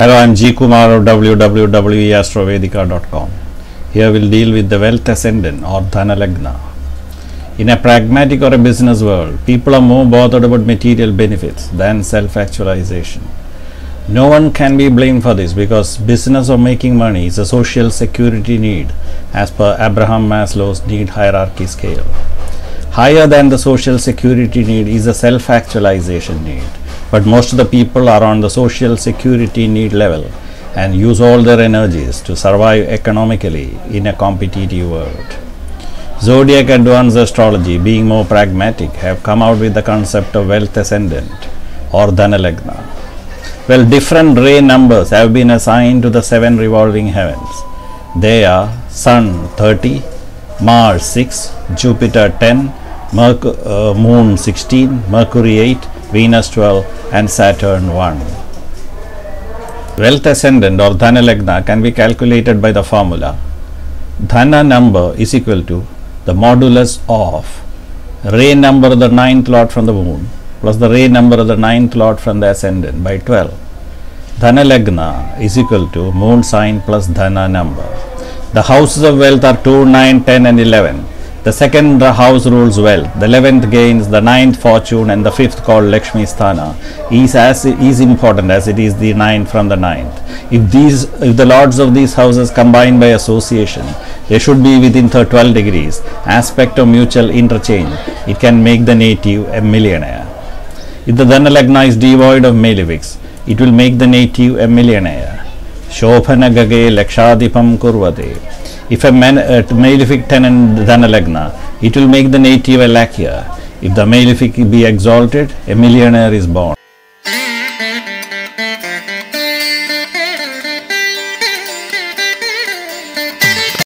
Hello, I'm G. Kumar of www.astrovedica.com. Here we'll deal with the wealth ascendant or Dhanalagna. In a pragmatic or a business world, people are more bothered about material benefits than self actualization. No one can be blamed for this because business or making money is a social security need as per Abraham Maslow's need hierarchy scale. Higher than the social security need is a self actualization need but most of the people are on the social security need level and use all their energies to survive economically in a competitive world. Zodiac Advanced Astrology, being more pragmatic, have come out with the concept of wealth ascendant or Dhanalagna. Well, different ray numbers have been assigned to the seven revolving heavens. They are Sun 30, Mars 6, Jupiter 10, Merc- uh, Moon 16, Mercury 8, Venus 12, and Saturn 1. Wealth ascendant or Dhanalagna can be calculated by the formula Dhana number is equal to the modulus of ray number of the ninth lord from the moon plus the ray number of the ninth lord from the ascendant by 12. Dhanalagna is equal to moon sign plus Dhana number. The houses of wealth are 2, 9, 10 and 11. The second house rules well. the eleventh gains, the ninth fortune, and the fifth called Lakshmi Sthana is as is important as it is the ninth from the ninth. If these if the lords of these houses combine by association, they should be within 12 degrees. Aspect of mutual interchange, it can make the native a millionaire. If the Dhanalagna is devoid of malefics, it will make the native a millionaire. शोभन गगे लक्षाधिपम कुर्वते if a main malefic ten and dhan lagna it will make the native a if the malefic be exalted a millionaire is born